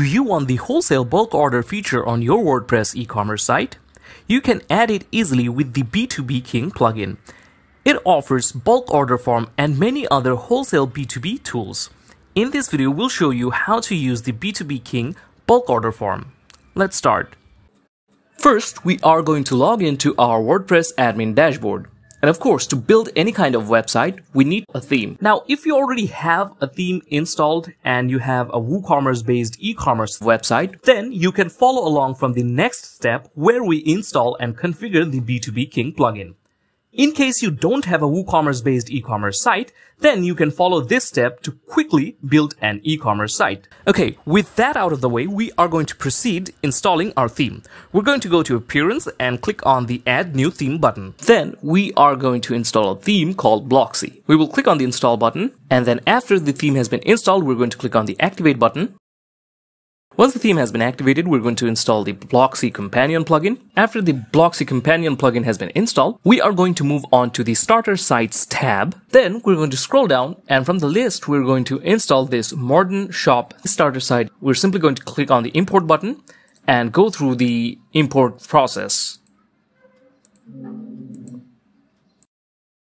Do you want the wholesale bulk order feature on your WordPress e-commerce site? You can add it easily with the B2B King plugin. It offers bulk order form and many other wholesale B2B tools. In this video, we'll show you how to use the B2B King bulk order form. Let's start. First, we are going to log into our WordPress admin dashboard. And of course, to build any kind of website, we need a theme. Now, if you already have a theme installed and you have a WooCommerce based e-commerce website, then you can follow along from the next step where we install and configure the B2B King plugin. In case you don't have a WooCommerce based e-commerce site, then you can follow this step to quickly build an e-commerce site. Okay, with that out of the way, we are going to proceed installing our theme. We're going to go to Appearance and click on the Add New Theme button. Then we are going to install a theme called Blocksy. We will click on the Install button, and then after the theme has been installed, we're going to click on the Activate button, once the theme has been activated, we're going to install the Blocksy Companion plugin. After the Blocksy Companion plugin has been installed, we are going to move on to the Starter Sites tab. Then we're going to scroll down and from the list, we're going to install this Modern Shop starter site. We're simply going to click on the import button and go through the import process.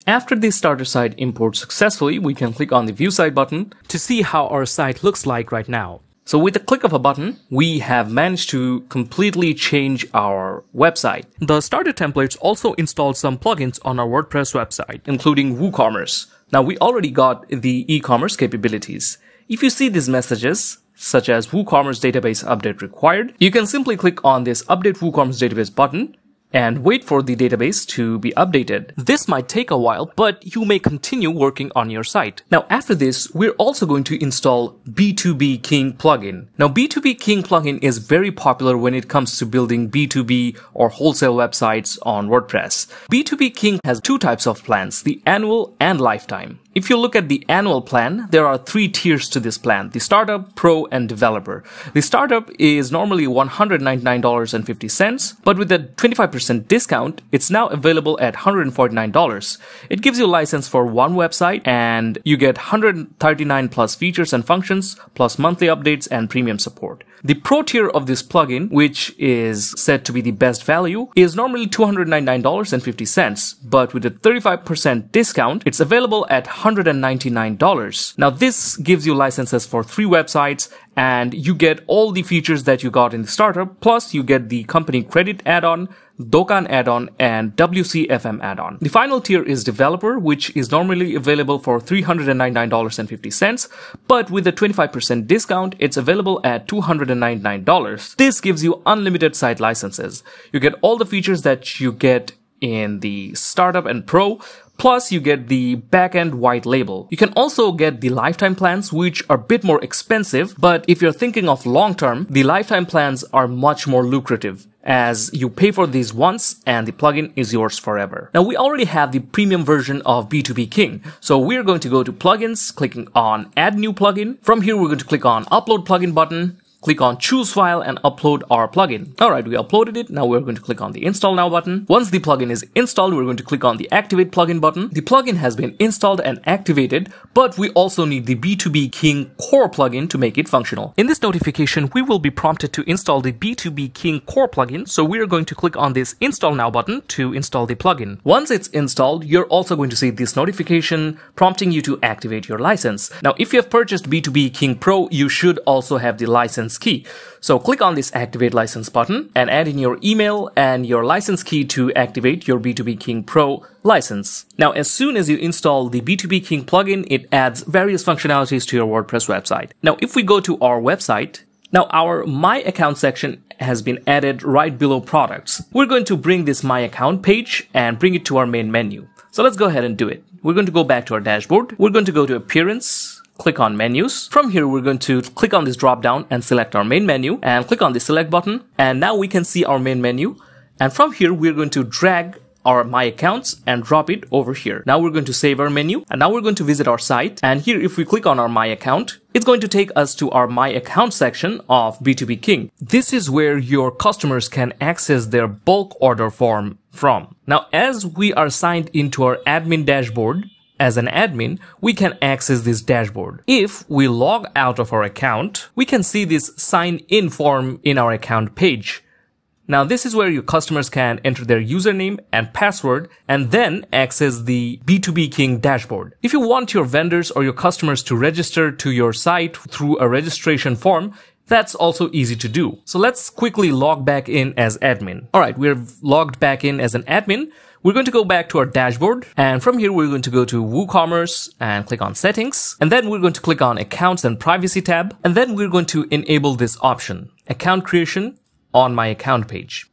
After the starter site imports successfully, we can click on the view site button to see how our site looks like right now. So with the click of a button, we have managed to completely change our website. The starter templates also installed some plugins on our WordPress website, including WooCommerce. Now we already got the e-commerce capabilities. If you see these messages, such as WooCommerce database update required, you can simply click on this update WooCommerce database button and wait for the database to be updated. This might take a while, but you may continue working on your site. Now, after this, we're also going to install B2B King plugin. Now, B2B King plugin is very popular when it comes to building B2B or wholesale websites on WordPress. B2B King has two types of plans, the annual and lifetime. If you look at the annual plan, there are three tiers to this plan, the startup, pro, and developer. The startup is normally $199.50, but with a 25% discount, it's now available at $149. It gives you a license for one website and you get 139 plus features and functions, plus monthly updates and premium support. The pro tier of this plugin, which is said to be the best value, is normally $299.50, but with a 35% discount, it's available at $199. Now this gives you licenses for three websites and you get all the features that you got in the startup, plus you get the company credit add-on, Dokan add-on, and WCFM add-on. The final tier is developer, which is normally available for $399.50, but with a 25% discount, it's available at $299. This gives you unlimited site licenses. You get all the features that you get in the startup and pro, Plus, you get the backend white label. You can also get the lifetime plans, which are a bit more expensive, but if you're thinking of long term, the lifetime plans are much more lucrative as you pay for these once and the plugin is yours forever. Now we already have the premium version of B2B King. So we're going to go to plugins, clicking on add new plugin. From here, we're going to click on upload plugin button click on choose file and upload our plugin. Alright, we uploaded it. Now we're going to click on the install now button. Once the plugin is installed, we're going to click on the activate plugin button. The plugin has been installed and activated, but we also need the B2B King core plugin to make it functional. In this notification, we will be prompted to install the B2B King core plugin. So we're going to click on this install now button to install the plugin. Once it's installed, you're also going to see this notification prompting you to activate your license. Now, if you have purchased B2B King Pro, you should also have the license license key. So click on this activate license button and add in your email and your license key to activate your B2B King Pro license. Now, as soon as you install the B2B King plugin, it adds various functionalities to your WordPress website. Now, if we go to our website, now our My Account section has been added right below products. We're going to bring this My Account page and bring it to our main menu. So let's go ahead and do it. We're going to go back to our dashboard. We're going to go to Appearance, click on menus. From here, we're going to click on this drop down and select our main menu and click on the select button. And now we can see our main menu. And from here, we're going to drag our my accounts and drop it over here. Now we're going to save our menu and now we're going to visit our site. And here, if we click on our my account, it's going to take us to our my account section of B2B King. This is where your customers can access their bulk order form from. Now, as we are signed into our admin dashboard, as an admin, we can access this dashboard. If we log out of our account, we can see this sign in form in our account page. Now this is where your customers can enter their username and password and then access the B2B King dashboard. If you want your vendors or your customers to register to your site through a registration form, that's also easy to do. So let's quickly log back in as admin. Alright, we're logged back in as an admin. We're going to go back to our dashboard and from here we're going to go to WooCommerce and click on settings and then we're going to click on accounts and privacy tab and then we're going to enable this option account creation on my account page.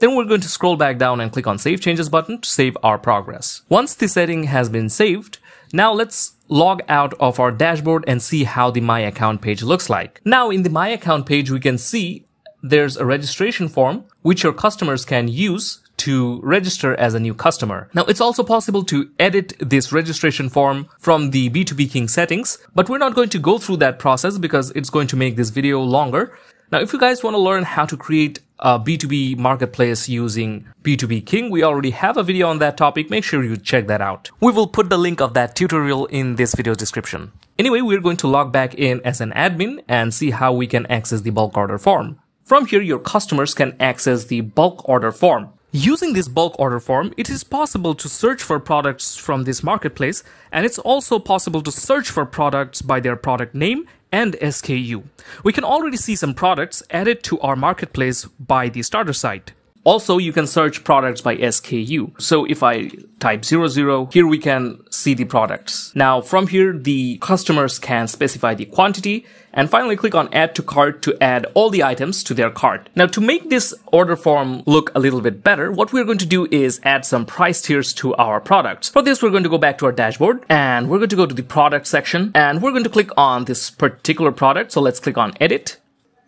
Then we're going to scroll back down and click on Save Changes button to save our progress. Once the setting has been saved, now let's log out of our dashboard and see how the My Account page looks like. Now in the My Account page, we can see there's a registration form which your customers can use to register as a new customer. Now, it's also possible to edit this registration form from the B2B King settings, but we're not going to go through that process because it's going to make this video longer. Now, if you guys want to learn how to create uh, a B2B marketplace using B2B King, we already have a video on that topic. Make sure you check that out. We will put the link of that tutorial in this video's description. Anyway, we're going to log back in as an admin and see how we can access the bulk order form. From here, your customers can access the bulk order form. Using this bulk order form, it is possible to search for products from this marketplace, and it's also possible to search for products by their product name and SKU. We can already see some products added to our marketplace by the starter site. Also, you can search products by SKU. So if I type 00, here we can see the products. Now from here, the customers can specify the quantity and finally click on add to cart to add all the items to their cart. Now to make this order form look a little bit better, what we're going to do is add some price tiers to our products. For this, we're going to go back to our dashboard and we're going to go to the product section and we're going to click on this particular product. So let's click on edit.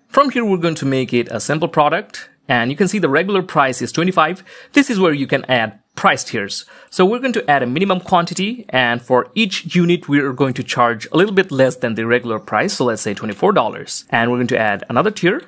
From here, we're going to make it a simple product and you can see the regular price is 25. This is where you can add price tiers. So we're going to add a minimum quantity and for each unit we're going to charge a little bit less than the regular price. So let's say $24. And we're going to add another tier.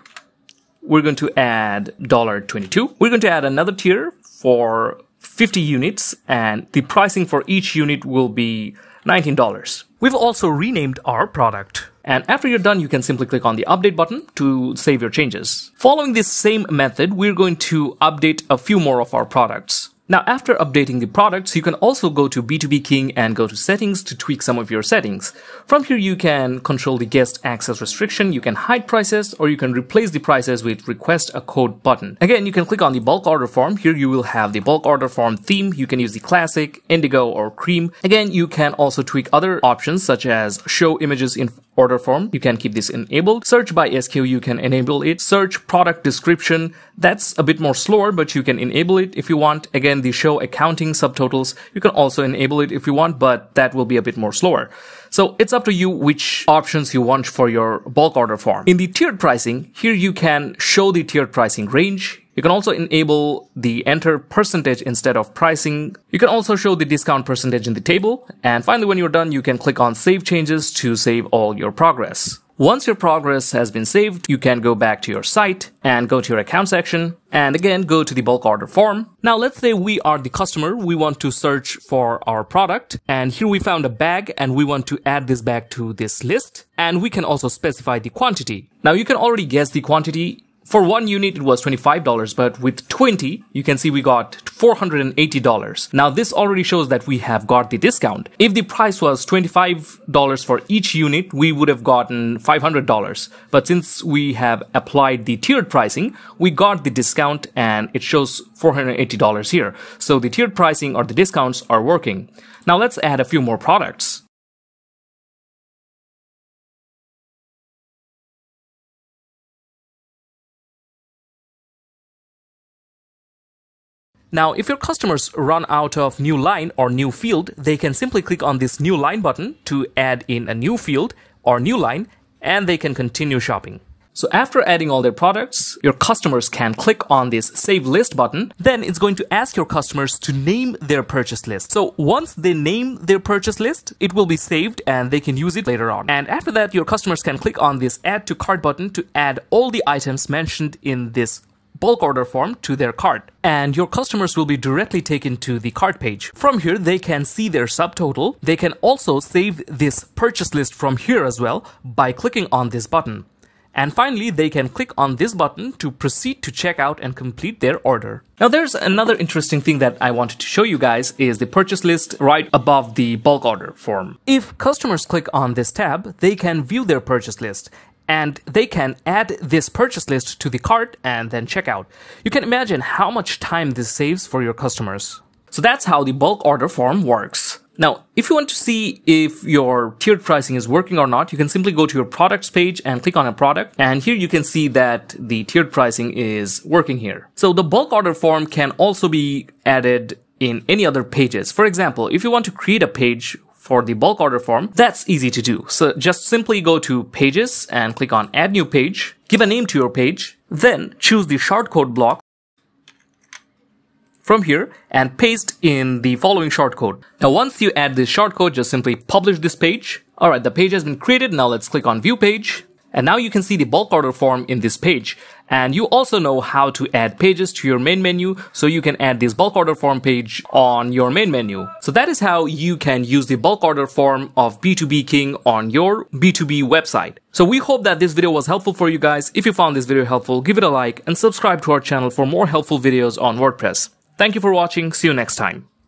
We're going to add $22. We're going to add another tier for 50 units and the pricing for each unit will be $19. We've also renamed our product. And after you're done, you can simply click on the update button to save your changes. Following this same method, we're going to update a few more of our products. Now, after updating the products, you can also go to B2B King and go to settings to tweak some of your settings. From here, you can control the guest access restriction, you can hide prices, or you can replace the prices with request a code button. Again, you can click on the bulk order form. Here you will have the bulk order form theme. You can use the classic, indigo, or cream. Again, you can also tweak other options such as show images in order form. You can keep this enabled. Search by SKU, you can enable it. Search product description. That's a bit more slower, but you can enable it if you want. Again, the show accounting subtotals, you can also enable it if you want, but that will be a bit more slower. So it's up to you which options you want for your bulk order form. In the tiered pricing, here you can show the tiered pricing range. You can also enable the enter percentage instead of pricing. You can also show the discount percentage in the table. And finally, when you're done, you can click on save changes to save all your progress. Once your progress has been saved, you can go back to your site and go to your account section and again go to the bulk order form. Now let's say we are the customer, we want to search for our product and here we found a bag and we want to add this bag to this list and we can also specify the quantity. Now you can already guess the quantity for one unit, it was $25, but with 20, you can see we got $480. Now, this already shows that we have got the discount. If the price was $25 for each unit, we would have gotten $500. But since we have applied the tiered pricing, we got the discount and it shows $480 here. So the tiered pricing or the discounts are working. Now let's add a few more products. Now, if your customers run out of new line or new field, they can simply click on this new line button to add in a new field or new line, and they can continue shopping. So after adding all their products, your customers can click on this save list button. Then it's going to ask your customers to name their purchase list. So once they name their purchase list, it will be saved and they can use it later on. And after that, your customers can click on this add to cart button to add all the items mentioned in this bulk order form to their cart. And your customers will be directly taken to the cart page. From here, they can see their subtotal. They can also save this purchase list from here as well by clicking on this button. And finally, they can click on this button to proceed to checkout and complete their order. Now there's another interesting thing that I wanted to show you guys is the purchase list right above the bulk order form. If customers click on this tab, they can view their purchase list and they can add this purchase list to the cart and then check out. You can imagine how much time this saves for your customers. So that's how the bulk order form works. Now, if you want to see if your tiered pricing is working or not, you can simply go to your products page and click on a product. And here you can see that the tiered pricing is working here. So the bulk order form can also be added in any other pages. For example, if you want to create a page for the bulk order form, that's easy to do. So just simply go to pages and click on add new page, give a name to your page, then choose the shortcode block from here and paste in the following shortcode. Now once you add this shortcode, just simply publish this page. Alright, the page has been created. Now let's click on view page. And now you can see the bulk order form in this page. And you also know how to add pages to your main menu so you can add this bulk order form page on your main menu. So that is how you can use the bulk order form of B2B King on your B2B website. So we hope that this video was helpful for you guys. If you found this video helpful, give it a like and subscribe to our channel for more helpful videos on WordPress. Thank you for watching. See you next time.